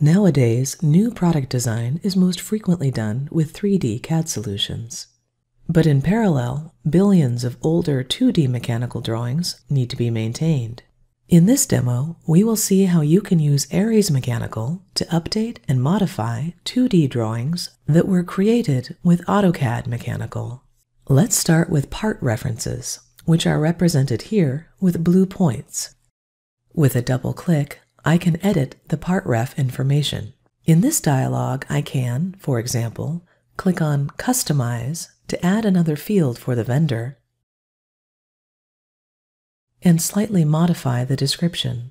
Nowadays, new product design is most frequently done with 3D CAD solutions. But in parallel, billions of older 2D mechanical drawings need to be maintained. In this demo, we will see how you can use Ares Mechanical to update and modify 2D drawings that were created with AutoCAD Mechanical. Let's start with part references, which are represented here with blue points. With a double click, I can edit the part ref information. In this dialog, I can, for example, click on Customize to add another field for the vendor and slightly modify the description.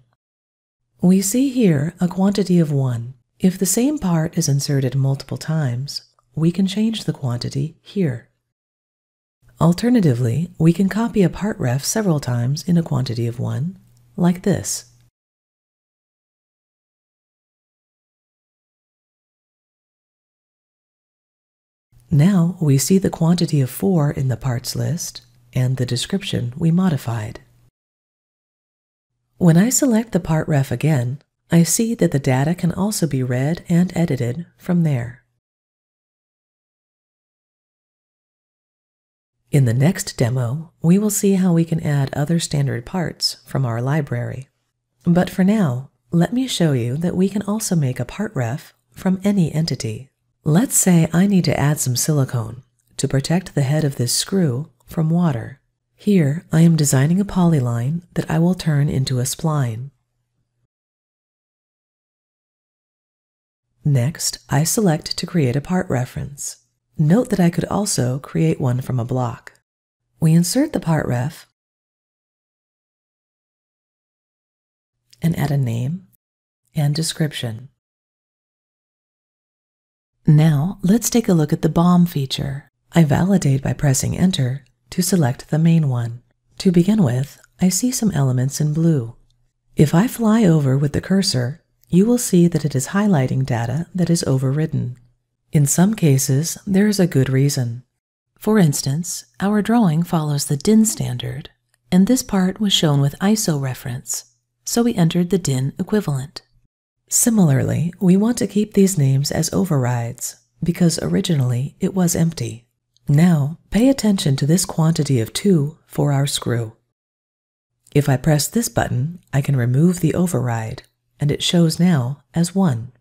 We see here a quantity of 1. If the same part is inserted multiple times, we can change the quantity here. Alternatively, we can copy a part ref several times in a quantity of 1, like this. Now we see the quantity of 4 in the parts list and the description we modified. When I select the part ref again, I see that the data can also be read and edited from there. In the next demo, we will see how we can add other standard parts from our library. But for now, let me show you that we can also make a part ref from any entity. Let's say I need to add some silicone to protect the head of this screw from water. Here, I am designing a polyline that I will turn into a spline. Next, I select to create a part reference. Note that I could also create one from a block. We insert the part ref and add a name and description. Now, let's take a look at the BOM feature. I validate by pressing Enter to select the main one. To begin with, I see some elements in blue. If I fly over with the cursor, you will see that it is highlighting data that is overridden. In some cases, there is a good reason. For instance, our drawing follows the DIN standard, and this part was shown with ISO reference, so we entered the DIN equivalent. Similarly, we want to keep these names as overrides, because originally it was empty. Now, pay attention to this quantity of 2 for our screw. If I press this button, I can remove the override, and it shows now as 1.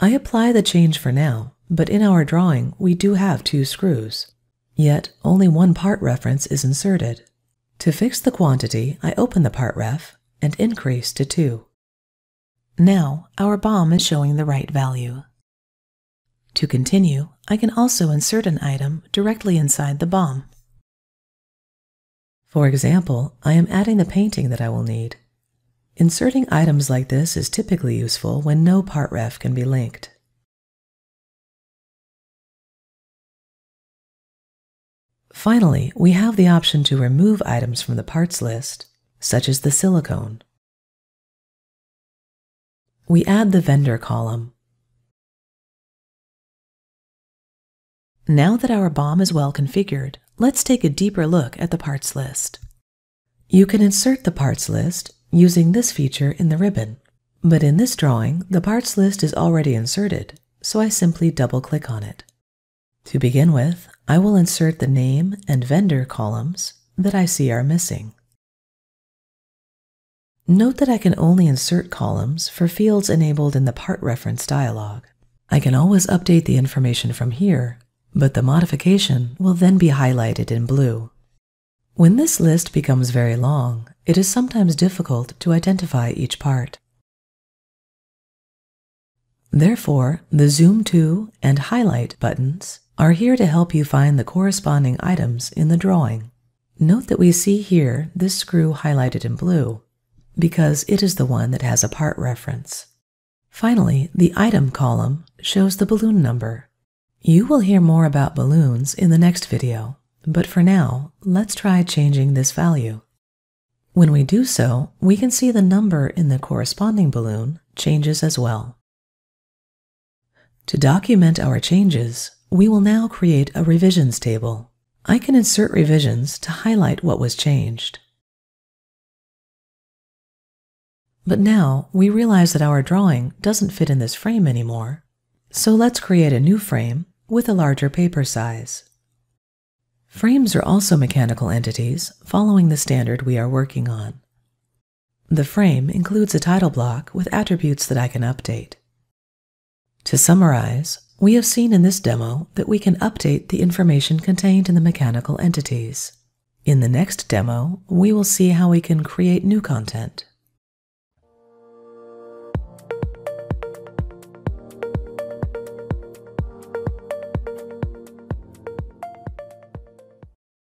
I apply the change for now, but in our drawing we do have two screws. Yet, only one part reference is inserted. To fix the quantity, I open the part ref and increase to 2. Now, our BOM is showing the right value. To continue, I can also insert an item directly inside the BOM. For example, I am adding the painting that I will need. Inserting items like this is typically useful when no part ref can be linked. Finally, we have the option to remove items from the parts list, such as the silicone. We add the vendor column. Now that our BOM is well configured, let's take a deeper look at the parts list. You can insert the parts list using this feature in the ribbon, but in this drawing, the parts list is already inserted, so I simply double-click on it. To begin with, I will insert the name and vendor columns that I see are missing. Note that I can only insert columns for fields enabled in the part reference dialog. I can always update the information from here but the modification will then be highlighted in blue. When this list becomes very long, it is sometimes difficult to identify each part. Therefore, the Zoom to and Highlight buttons are here to help you find the corresponding items in the drawing. Note that we see here this screw highlighted in blue because it is the one that has a part reference. Finally, the item column shows the balloon number you will hear more about balloons in the next video, but for now, let's try changing this value. When we do so, we can see the number in the corresponding balloon changes as well. To document our changes, we will now create a revisions table. I can insert revisions to highlight what was changed. But now we realize that our drawing doesn't fit in this frame anymore. So let's create a new frame with a larger paper size. Frames are also mechanical entities following the standard we are working on. The frame includes a title block with attributes that I can update. To summarize, we have seen in this demo that we can update the information contained in the mechanical entities. In the next demo, we will see how we can create new content.